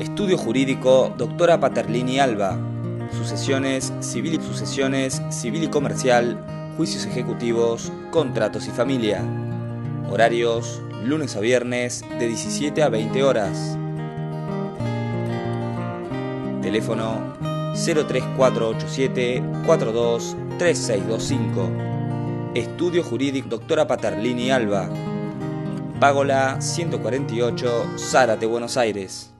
Estudio Jurídico Doctora Paterlini Alba. Sucesiones, civil y sucesiones, civil y comercial, juicios ejecutivos, contratos y familia. Horarios lunes a viernes de 17 a 20 horas. Teléfono 03487 423625. Estudio Jurídico Doctora Paterlini Alba. Págola 148, Zárate, Buenos Aires.